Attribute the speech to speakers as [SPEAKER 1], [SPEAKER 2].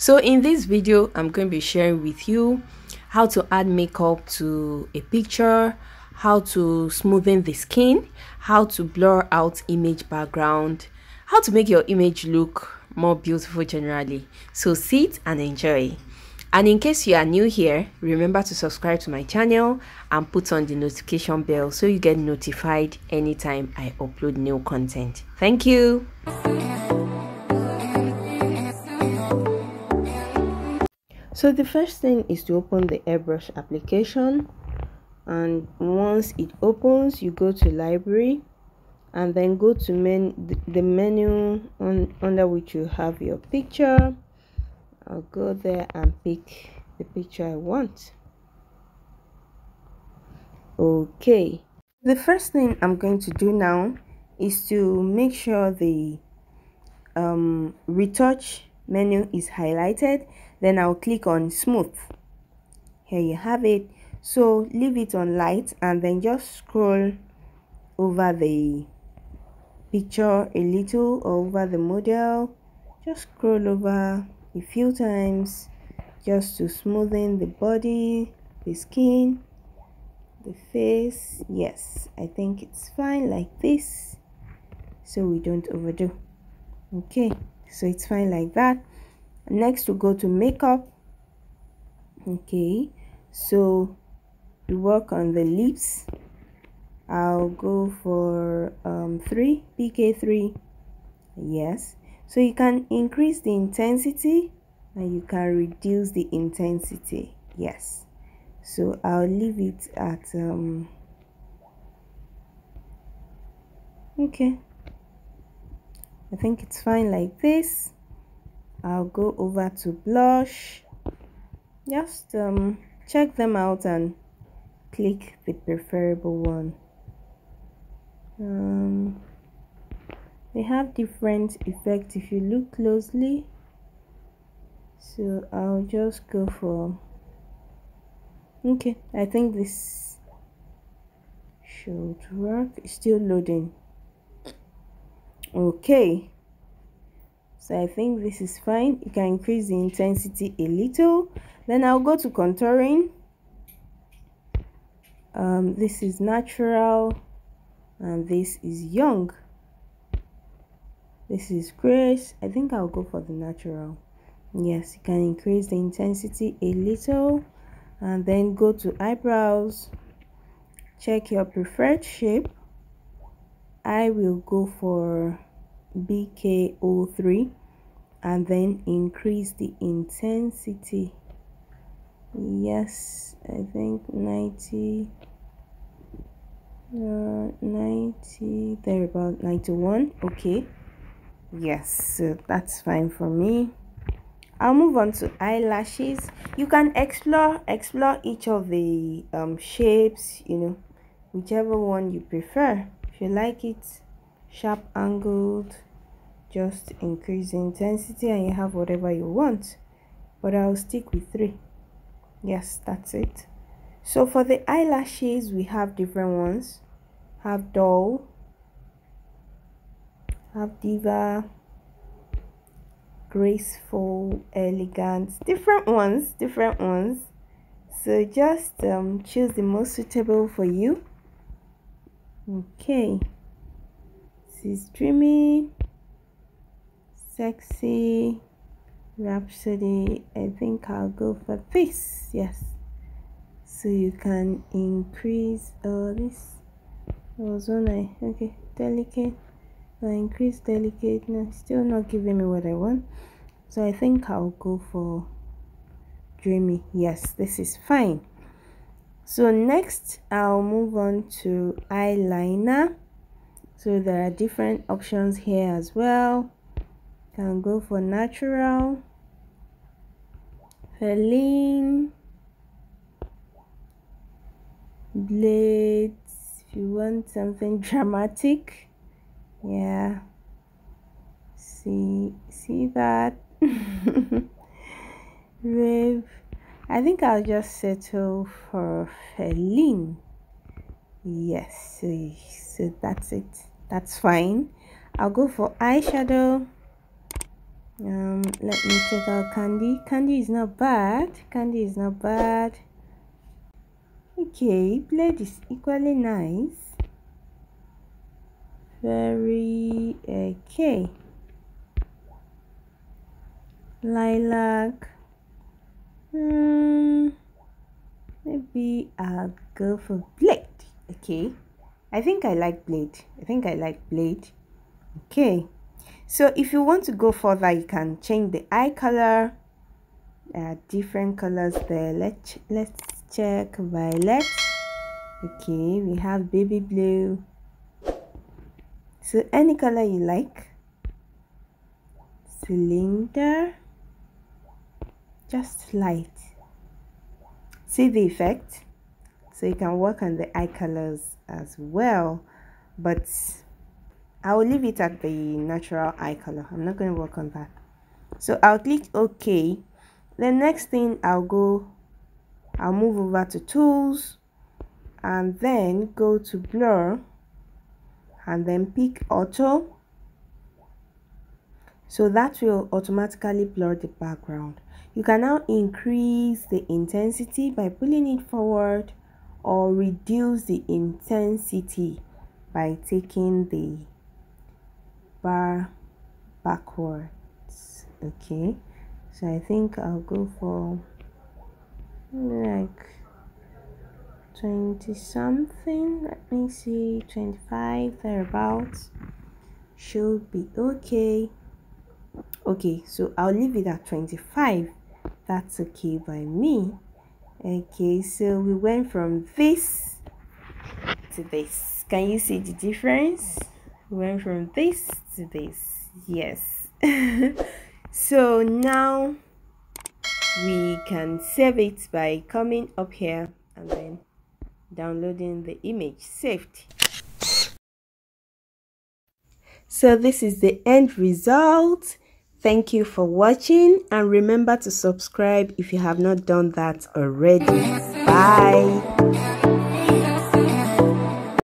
[SPEAKER 1] so in this video i'm going to be sharing with you how to add makeup to a picture how to smoothen the skin how to blur out image background how to make your image look more beautiful generally. So sit and enjoy. And in case you are new here remember to subscribe to my channel and put on the notification bell so you get notified anytime i upload new content. Thank you so the first thing is to open the airbrush application and once it opens you go to library and then go to men the menu on under which you have your picture. I'll go there and pick the picture i want. Okay. The first thing i'm going to do now is to make sure the um, retouch menu is highlighted then I'll click on smooth. Here you have it. So leave it on light and then just scroll over the picture a little over the model. Just scroll over a few times just to smoothen the body the skin the face. Yes i think it's fine like this. So we don't overdo. Okay so it's fine like that. Next we go to makeup. Okay. So we work on the lips. I'll go for um 3 pk3 yes. So you can increase the intensity and you can reduce the intensity. Yes. So i'll leave it at um okay i think it's fine like this. I'll go over to blush. Just um, check them out and click the preferable one. Um, they have different effects if you look closely. So I'll just go for okay I think this should work. It's still loading okay. So I think this is fine. You can increase the intensity a little. Then I'll go to contouring. Um, this is natural and this is young. This is grace I think I'll go for the natural. Yes you can increase the intensity a little and then go to eyebrows. Check your preferred shape I will go for BK03 and then increase the intensity. Yes i think 90 uh, 90 there about 91 okay. Yes so that's fine for me. I'll move on to eyelashes. You can explore explore each of the um, shapes you know whichever one you prefer you like it sharp angled just increase the intensity and you have whatever you want but I'll stick with three. Yes that's it. So for the eyelashes we have different ones. Have doll have diva graceful elegant different ones different ones. So just um, choose the most suitable for you okay. Is dreamy sexy rhapsody. I think i'll go for this. Yes. So you can increase uh this. Was one i okay. Delicate. I increase delicate still not giving me what i want. So i think i'll go for dreamy. Yes this is fine so next i'll move on to eyeliner. So there are different options here as well. Can go for natural Helene blades if you want something dramatic. Yeah. See see that? Rave I think I'll just settle for Feline. Yes so, that's it. That's fine. I'll go for eyeshadow. Um let me check out candy. Candy is not bad. Candy is not bad. Okay blade is equally nice. Very okay. Lilac hmm maybe i'll go for blade okay? I think i like blade. I think i like blade. Okay so if you want to go further you can change the eye color. Different colors there. Let's let's check violet. Okay we have baby blue. So any color you like? Cylinder just light. See the effect? So you can work on the eye colors as well but I will leave it at the natural eye color. I'm not going to work on that. So I'll click OK. The next thing I'll go I'll move over to tools and then go to blur and then pick auto. So that will automatically blur the background you can now increase the intensity by pulling it forward or reduce the intensity by taking the bar backwards okay? So I think I'll go for like 20 something let me see 25 thereabouts should be okay. Okay so I'll leave it at 25 that's okay by me. Okay so we went from this to this. Can you see the difference? We went from this to this yes. So now we can save it by coming up here and then downloading the image saved. So this is the end result Thank you for watching and remember to subscribe if you have not done that already. Bye.